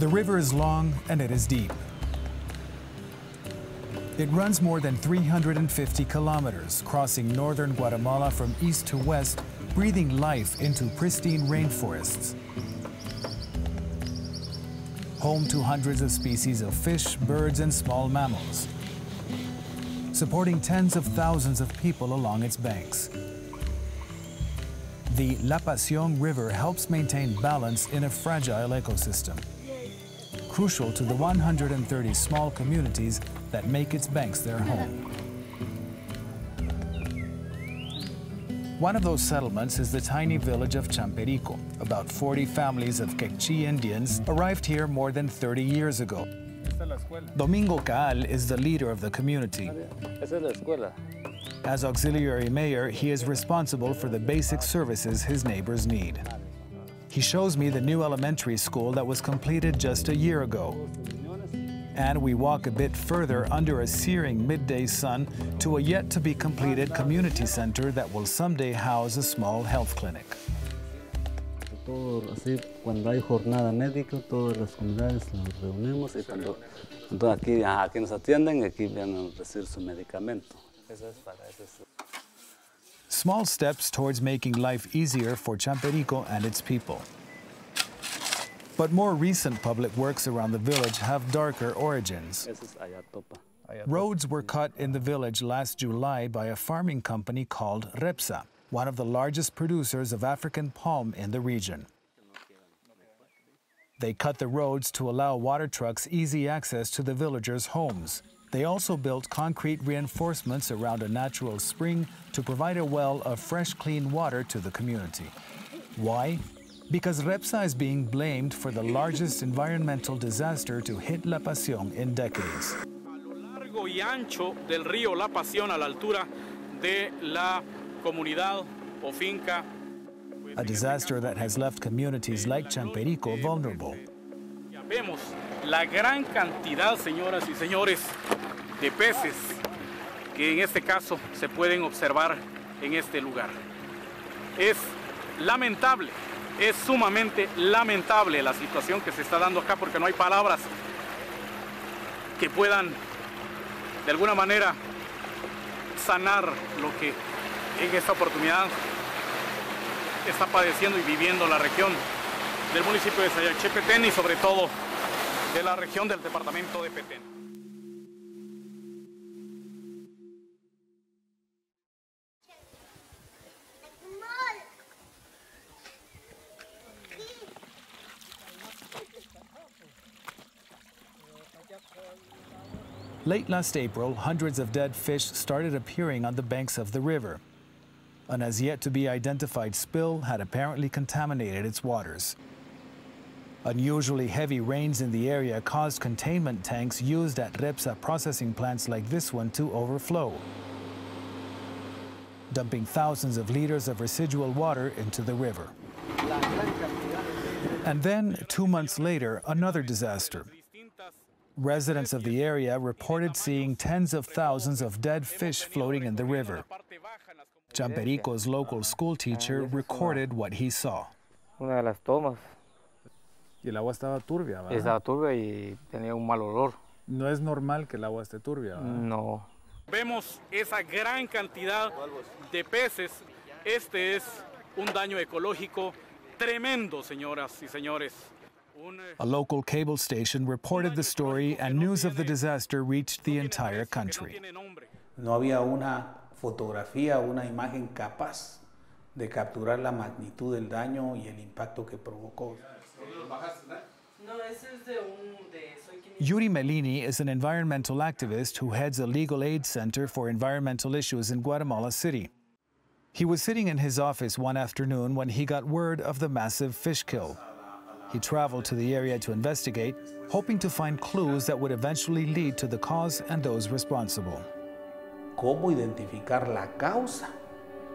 The river is long and it is deep. It runs more than 350 kilometers, crossing northern Guatemala from east to west, breathing life into pristine rainforests. Home to hundreds of species of fish, birds, and small mammals, supporting tens of thousands of people along its banks. The La Pasión River helps maintain balance in a fragile ecosystem, crucial to the 130 small communities that make its banks their home. One of those settlements is the tiny village of Champerico. About 40 families of Q'eqchi' Indians arrived here more than 30 years ago. Domingo Caal is the leader of the community. As auxiliary mayor, he is responsible for the basic services his neighbors need. He shows me the new elementary school that was completed just a year ago. And we walk a bit further under a searing midday sun to a yet to be completed community center that will someday house a small health clinic. Todo así, cuando hay jornada médica, todas las comunidades nos reunimos y cuando, entonces aquí, ajá, aquí nos atienden aquí vienen a recibir su medicamento. Eso es para eso. Small steps towards making life easier for Champerico and its people. But more recent public works around the village have darker origins. Roads were cut in the village last July by a farming company called Repsa, one of the largest producers of African palm in the region. They cut the roads to allow water trucks easy access to the villagers' homes. They also built concrete reinforcements around a natural spring to provide a well of fresh, clean water to the community. Why? Because Repsa is being blamed for the largest environmental disaster to hit La Pasión in decades. y ancho del río La Pasión a la altura de la comunidad o finca. a disaster that has left communities like Champerico vulnerable. Ya vemos la gran cantidad, señoras y señores, de peces que en este caso se pueden observar en este lugar. Es lamentable, es sumamente lamentable la situación que se está dando acá porque no hay palabras que puedan de alguna manera sanar lo que en esta oportunidad está padeciendo y viviendo la región del municipio de Sayachepetén y sobre todo de la región del departamento de Petén. Late last April, hundreds of dead fish started appearing on the banks of the river. An as yet to be identified spill had apparently contaminated its waters. Unusually heavy rains in the area caused containment tanks used at Repsa processing plants like this one to overflow, dumping thousands of liters of residual water into the river. And then, two months later, another disaster. Residents of the area reported seeing tens of thousands of dead fish floating in the river. Champerico's local school teacher recorded what he saw. Una de las tomas Y el agua estaba turbia, ¿verdad? estaba turbia y tenía un mal olor. No es normal que el agua esté turbia, ¿verdad? No. Vemos esa gran cantidad de peces. Este es un daño ecológico tremendo, señoras y señores. Un, A local cable station reported the story, and news of the disaster reached the entire country. No había una fotografía, una imagen capaz de capturar la magnitud del daño y el impacto que provocó. Yuri Melini is an environmental activist who heads a legal aid center for environmental issues in Guatemala City. He was sitting in his office one afternoon when he got word of the massive fish kill. He traveled to the area to investigate, hoping to find clues that would eventually lead to the cause and those responsible. Cómo identificar la causa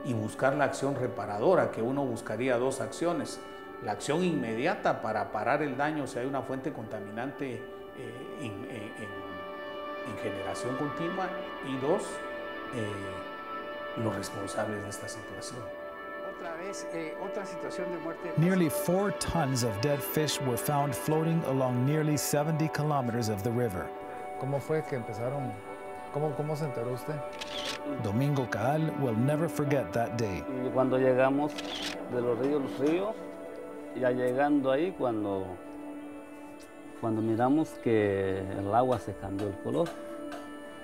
y buscar la acción reparadora, que uno buscaría dos acciones. La acción inmediata para parar el daño si hay una fuente contaminante eh, en, en- en- en generación continua y dos, eh, los responsables de esta situación. Nearly four tons of dead fish were found floating along nearly 70 kilometers of the river. ¿Cómo fue que empezaron? ¿Cómo, cómo se enteró usted? Domingo Caal will never forget that day. Y cuando llegamos de los ríos, los ríos, ya llegando ahí, cuando, cuando miramos que el agua se cambió el color,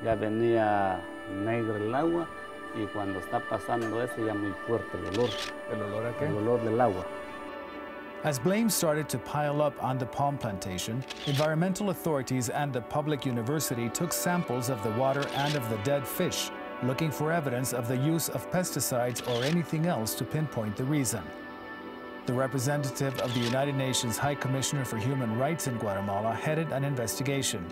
ya venía negro el agua y cuando está pasando eso ya muy fuerte el olor. ¿El olor a qué? El olor del agua. As blame started to pile up on the palm plantation, environmental authorities and the public university took samples of the water and of the dead fish, looking for evidence of the use of pesticides or anything else to pinpoint the reason. The representative of the United Nations High Commissioner for Human Rights in Guatemala headed an investigation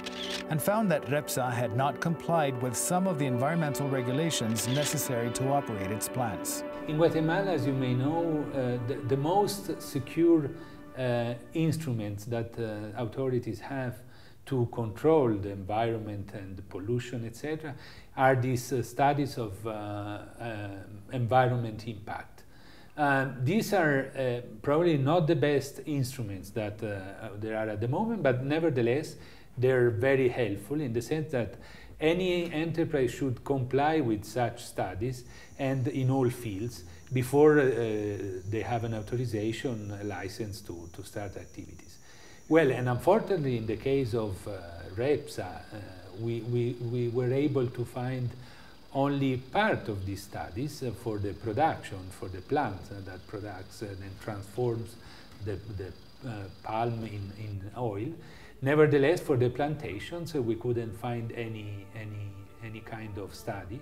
and found that REPSA had not complied with some of the environmental regulations necessary to operate its plants. In Guatemala, as you may know, uh, the, the, most secure uh, instruments that uh, authorities have to control the environment and the pollution, etc., are these uh, studies of uh, uh, environment impact. Um, these are uh, probably not the best instruments that uh, there are at the moment, but nevertheless, they're very helpful in the sense that any enterprise should comply with such studies and in all fields before uh, they have an authorization, license to, to start activities. Well, and unfortunately, in the case of uh, REPSA, uh, we, we, we were able to find only part of these studies uh, for the production, for the plant uh, that products and transforms the, the uh, palm in, in oil. Nevertheless, for the plantations, we couldn't find any, any, any kind of study.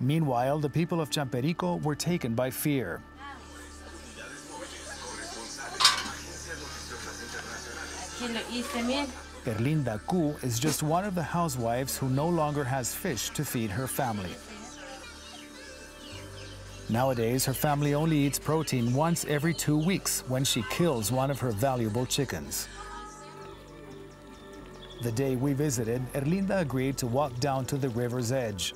Meanwhile, the people of Champerico were taken by fear. Erlinda Ku is just one of the housewives who no longer has fish to feed her family. Nowadays, her family only eats protein once every two weeks when she kills one of her valuable chickens. The day we visited, Erlinda agreed to walk down to the river's edge.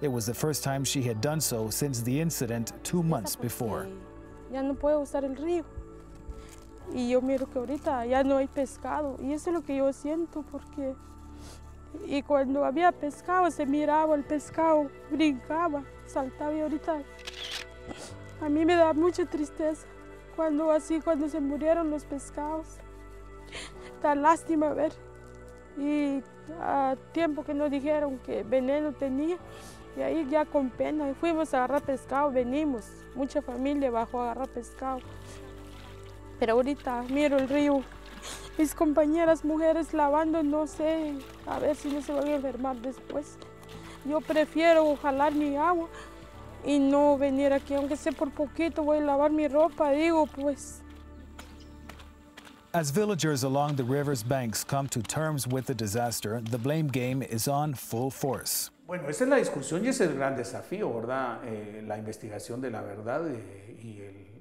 It was the first time she had done so since the incident two months before. Y yo miro que ahorita ya no hay pescado. Y eso es lo que yo siento porque... Y cuando había pescado se miraba el pescado, brincaba, saltaba y ahorita... A mí me da mucha tristeza cuando así, cuando se murieron los pescados. Da lástima ver. Y a tiempo que nos dijeron que veneno tenía, y ahí ya con pena fuimos a agarrar pescado, venimos. Mucha familia bajó a agarrar pescado. Pero ahorita miro el río, mis compañeras mujeres lavando, no sé, a ver si no se van a enfermar después. Yo prefiero jalar mi agua y no venir aquí, aunque sea por poquito, voy a lavar mi ropa, digo, pues. As villagers along the river's banks come to terms with the disaster, the blame game is on full force. Bueno, esa es la discusión y ese es el gran desafío, ¿verdad? Eh, la investigación de la verdad eh, y el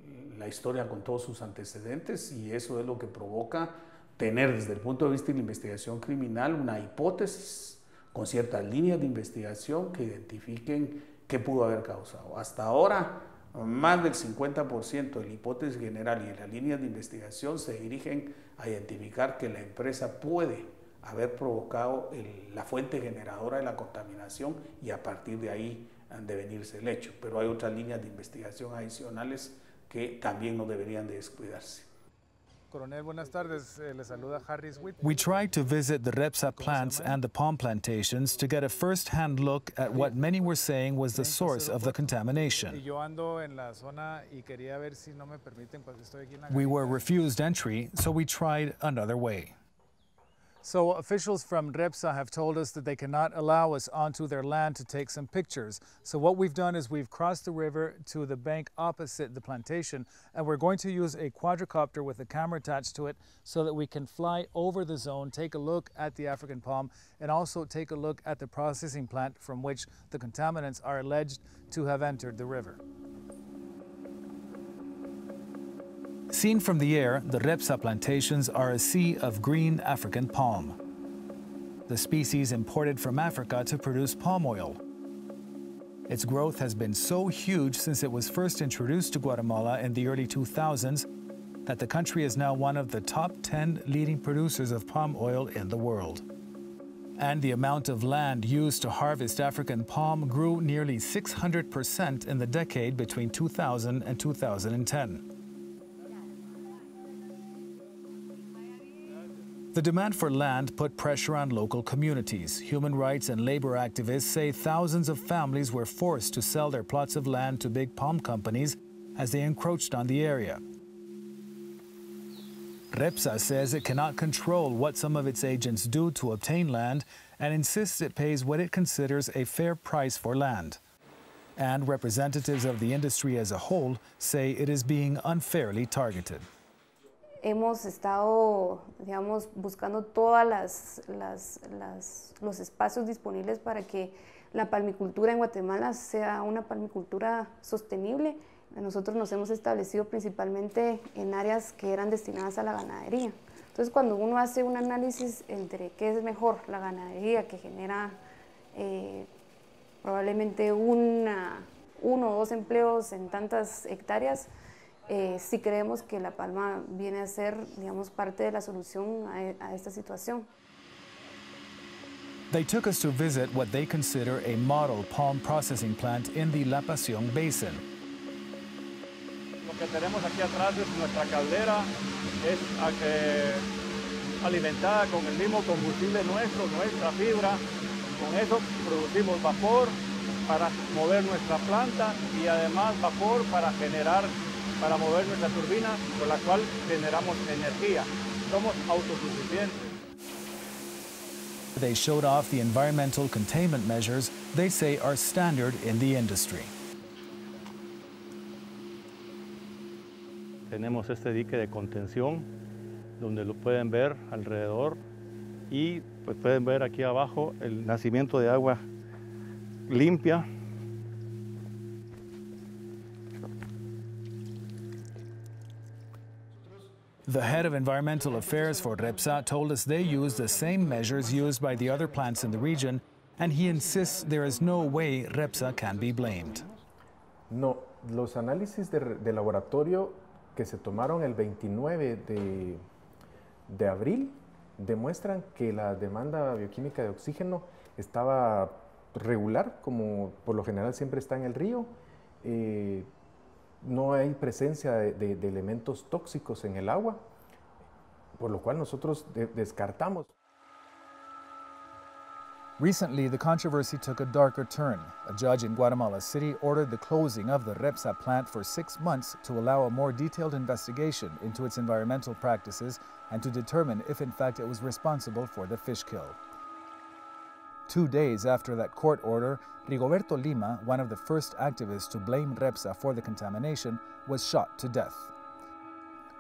la historia con todos sus antecedentes y eso es lo que provoca tener desde el punto de vista de la investigación criminal una hipótesis con ciertas líneas de investigación que identifiquen qué pudo haber causado. Hasta ahora, más del 50% de la hipótesis general y de las líneas de investigación se dirigen a identificar que la empresa puede haber provocado la fuente generadora de la contaminación y a partir de ahí de venirse el hecho. Pero hay otras líneas de investigación adicionales que también no deberían de descuidarse. Coronel, buenas tardes. Eh, le saluda Harris Whitbeck. We tried to visit the Repsa plants and the palm plantations to get a first-hand look at what many were saying was the source of the contamination. We were refused entry, so we tried another way. So officials from REPSA have told us that they cannot allow us onto their land to take some pictures. So what we've done is we've crossed the river to the bank opposite the plantation and we're going to use a quadricopter with a camera attached to it so that we can fly over the zone, take a look at the African palm and also take a look at the processing plant from which the contaminants are alleged to have entered the river. Seen from the air, the Repsa plantations are a sea of green African palm. the species imported from Africa to produce palm oil. Its growth has been so huge since it was first introduced to Guatemala in the early 2000s that the country is now one of the top 10 leading producers of palm oil in the world. And the amount of land used to harvest African palm grew nearly 600% in the decade between 2000 and 2010. The demand for land put pressure on local communities. Human rights and labor activists say thousands of families were forced to sell their plots of land to big palm companies as they encroached on the area. REPSA says it cannot control what some of its agents do to obtain land and insists it pays what it considers a fair price for land. And representatives of the industry as a whole say it is being unfairly targeted. Hemos estado, digamos, buscando todos las, los espacios disponibles para que la palmicultura en Guatemala sea una palmicultura sostenible. Nosotros nos hemos establecido principalmente en áreas que eran destinadas a la ganadería. Entonces, cuando uno hace un análisis entre qué es mejor, la ganadería que genera eh, probablemente una, uno o dos empleos en tantas hectáreas, eh, si creemos que La Palma viene a ser, digamos, parte de la solución a, a esta situación. They took us to visit what they consider a model palm processing plant in the La Pasión Basin. Lo que tenemos aquí atrás es nuestra caldera, es a que, alimentada con el mismo combustible nuestro, nuestra fibra. Con eso producimos vapor para mover nuestra planta y además vapor para generar para mover nuestra turbina, con la cual generamos energía. Somos autosuficientes. They showed off the environmental containment measures they say are standard in the industry. Tenemos este dique de contención donde lo pueden ver alrededor y pues pueden ver aquí abajo el nacimiento de agua limpia The head of environmental affairs for Repsa told us they use the same measures used by the other plants in the region, and he insists there is no way Repsa can be blamed. No, los análisis de, de laboratorio que se tomaron el 29 de, de abril demuestran que la demanda bioquímica de oxígeno estaba regular, como por lo general siempre está en el río. Eh, no hay presencia de, de, de, elementos tóxicos en el agua, por lo cual nosotros de, descartamos. Recently, the controversy took a darker turn. A judge in Guatemala City ordered the closing of the Repsa plant for six months to allow a more detailed investigation into its environmental practices and to determine if, in fact, it was responsible for the fish kill. Two days after that court order, Rigoberto Lima, one of the first activists to blame Repsa for the contamination, was shot to death.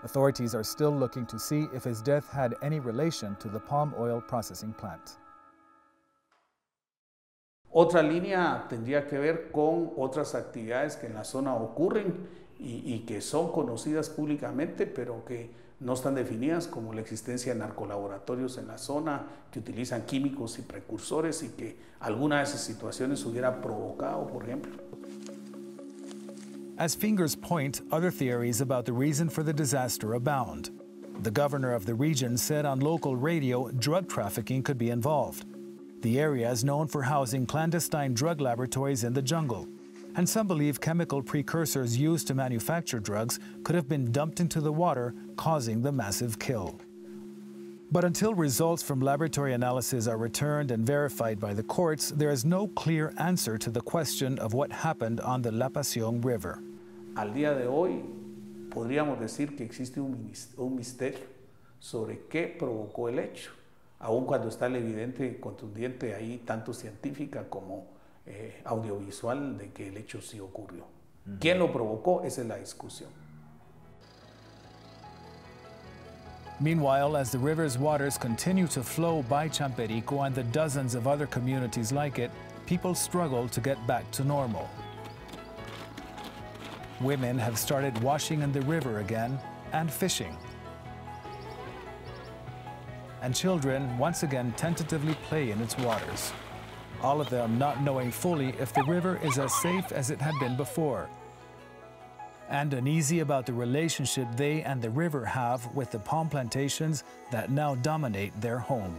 Authorities are still looking to see if his death had any relation to the palm oil processing plant. Otra línea tendría que ver con otras actividades que en la zona ocurren y, y, que son conocidas públicamente, pero que no están definidas, como la existencia de narcolaboratorios en la zona que utilizan químicos y precursores y que alguna de esas situaciones hubiera provocado, por ejemplo. As fingers point, other theories about the reason for the disaster abound. The governor of the region said on local radio drug trafficking could be involved. The area is known for housing clandestine drug laboratories in the jungle, and some believe chemical precursors used to manufacture drugs could have been dumped into the water, causing the massive kill. But until results from laboratory analysis are returned and verified by the courts, there is no clear answer to the question of what happened on the La Pasión River. Al día de hoy, podríamos decir que existe un misterio sobre qué provocó el hecho. aun cuando está el evidente contundente ahí, tanto científica como eh, audiovisual, de que el hecho sí ocurrió. Uh -huh. ¿Quién lo provocó? Esa es la discusión. Meanwhile, as the river's waters continue to flow by Champerico and the dozens of other communities like it, people struggle to get back to normal. Women have started washing in the river again and fishing. and children once again tentatively play in its waters. All of them not knowing fully if the river is as safe as it had been before, and uneasy about the relationship they and the river have with the palm plantations that now dominate their home.